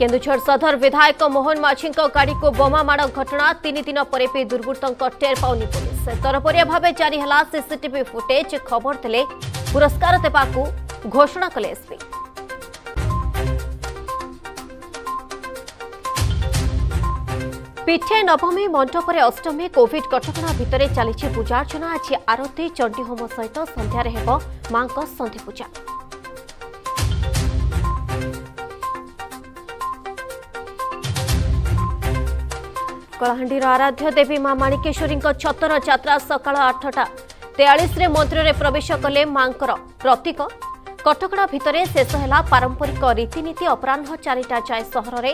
କେନ୍ଦୁଝର ସଦର ବିଧାୟକ ମୋହନ ମାଝୀଙ୍କ ଗାଡ଼ିକୁ ବୋମାମାଡ଼ ଘଟଣା ତିନି ଦିନ ପରେ ବି ଦୁର୍ବୃତ୍ତଙ୍କ ଟେର୍ ପାଉନି ପୋଲିସ ତରବରିଆ ଭାବେ ଜାରି ହେଲା ସିସିଟିଭି ଫୁଟେଜ୍ ଖବର ଦେଲେ ପୁରସ୍କାର ଦେବାକୁ ଘୋଷଣା କଲେ ଏସ୍ପି ପିଠେ ନବମୀ ମଣ୍ଡପରେ ଅଷ୍ଟମୀ କୋଭିଡ୍ କଟକଣା ଭିତରେ ଚାଲିଛି ପୂଜାର୍ଚ୍ଚନା ଆଜି ଆରତୀ ଚଣ୍ଡୀହୋମ ସହିତ ସନ୍ଧ୍ୟାରେ ହେବ ମାଙ୍କ ସନ୍ଧିପୂଜା କଳାହାଣ୍ଡିର ଆରାଧ୍ୟ ଦେବୀ ମା ମାଣିକେଶ୍ୱରୀଙ୍କ ଛତର ଯାତ୍ରା ସକାଳ ଆଠଟା ତେୟାଳିଶରେ ମନ୍ଦିରରେ ପ୍ରବେଶ କଲେ ମାଙ୍କର ପ୍ରତୀକ କଟକଣା ଭିତରେ ଶେଷ ହେଲା ପାରମ୍ପରିକ ରୀତିନୀତି ଅପରାହ୍ନ ଚାରିଟା ଯାଏ ସହରରେ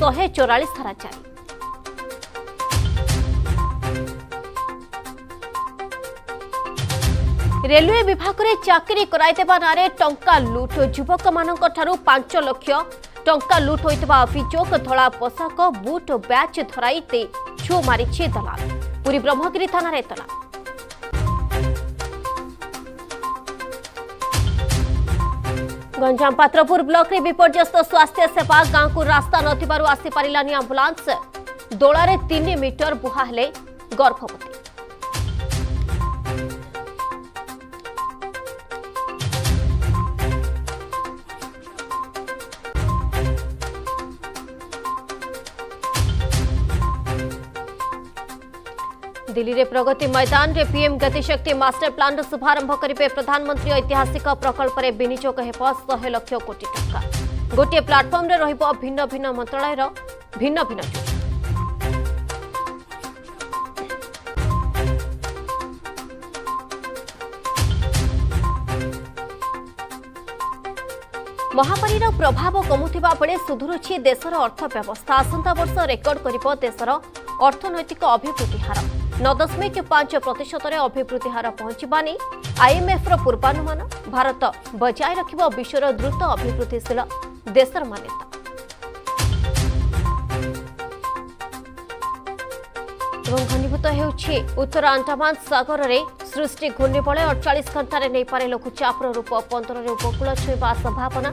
ଶହେ ଚୋରାଳିଶ ଧାରାଚାରି ରେଲୱେ ବିଭାଗରେ ଚାକିରି କରାଇଦେବା ନାଁରେ ଟଙ୍କା ଲୁଟ୍ ଯୁବକମାନଙ୍କଠାରୁ ପାଞ୍ଚ ଲକ୍ଷ ଟଙ୍କା ଲୁଟ୍ ହୋଇଥିବା ଅଭିଯୋଗ ଧଳା ପୋଷାକ ବୁଟ୍ ଓ ବ୍ୟାଚ୍ ଧରାଇ ଦେଇ ଛୁ ମାରିଛି ଦଲାଲ ପୁରୀ ବ୍ରହ୍ମଗିରି ଥାନାରେ ଏତଲା ଗଞ୍ଜାମ ପାତ୍ରପୁର ବ୍ଲକରେ ବିପର୍ଯ୍ୟସ୍ତ ସ୍ୱାସ୍ଥ୍ୟ ସେବା ଗାଁକୁ ରାସ୍ତା ନଥିବାରୁ ଆସିପାରିଲାନି ଆମ୍ବୁଲାନ୍ସ ଦୋଳାରେ ତିନି ମିଟର ବୁହା ହେଲେ ଗର୍ଭବତୀ ନୂଆଦିଲ୍ଲୀରେ ପ୍ରଗତି ମୈଦାନରେ ପିଏମ୍ ଗତିଶକ୍ତି ମାଷ୍ଟର ପ୍ଲାନ୍ର ଶୁଭାରମ୍ଭ କରିବେ ପ୍ରଧାନମନ୍ତ୍ରୀ ଐତିହାସିକ ପ୍ରକଳ୍ପରେ ବିନିଯୋଗ ହେବ ଶହେ ଲକ୍ଷ କୋଟି ଟଙ୍କା ଗୋଟିଏ ପ୍ଲାଟଫର୍ମରେ ରହିବ ଭିନ୍ନ ଭିନ୍ନ ମନ୍ତ୍ରଣାଳୟର ଭିନ୍ନ ଭିନ୍ନ ଯୋଜନା ମହାମାରୀର ପ୍ରଭାବ କମୁଥିବା ବେଳେ ସୁଧୁରୁଛି ଦେଶର ଅର୍ଥବ୍ୟବସ୍ଥା ଆସନ୍ତା ବର୍ଷ ରେକର୍ଡ କରିବ ଦେଶର ଅର୍ଥନୈତିକ ଅଭିବୃଦ୍ଧି ହାର ନ ଦଶମିକ ପାଞ୍ଚ ପ୍ରତିଶତରେ ଅଭିବୃଦ୍ଧି ହାର ପହଞ୍ଚିବାନି ଆଇଏମ୍ଏଫ୍ର ପୂର୍ବାନୁମାନ ଭାରତ ବଜାୟ ରଖିବ ବିଶ୍ୱର ଦ୍ରୁତ ଅଭିବୃଦ୍ଧିଶୀଳ ଦେଶର ମାନ୍ୟତା ଏବଂ ଘନୀଭୂତ ହେଉଛି ଉତ୍ତର ଆଣ୍ଡାମାନ ସାଗରରେ ସୃଷ୍ଟି ଘୂର୍ଣ୍ଣିବଳୟ ଅଡ଼ଚାଳିଶ ଘଣ୍ଟାରେ ନେଇପାରେ ଲଘୁଚାପର ରୂପ ପନ୍ଦରରେ ଉପକୂଳ ଛୁଇଁବା ସମ୍ଭାବନା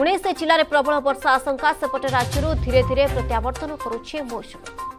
ଉଣେଇଶ ଜିଲ୍ଲାରେ ପ୍ରବଳ ବର୍ଷା ଆଶଙ୍କା ସେପଟେ ରାଜ୍ୟରୁ ଧୀରେ ଧୀରେ ପ୍ରତ୍ୟାବର୍ତ୍ତନ କରୁଛି ମୌସୁମୀ